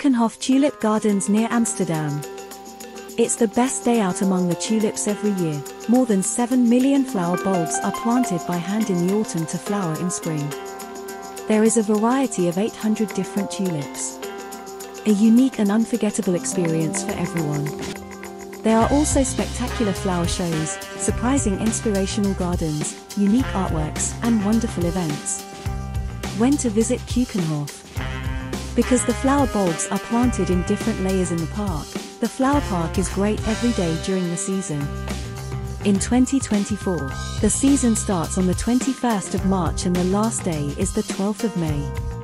Keukenhof Tulip Gardens near Amsterdam. It's the best day out among the tulips every year. More than 7 million flower bulbs are planted by hand in the autumn to flower in spring. There is a variety of 800 different tulips. A unique and unforgettable experience for everyone. There are also spectacular flower shows, surprising inspirational gardens, unique artworks, and wonderful events. When to visit Keukenhof? Because the flower bulbs are planted in different layers in the park, the flower park is great every day during the season. In 2024, the season starts on the 21st of March and the last day is the 12th of May.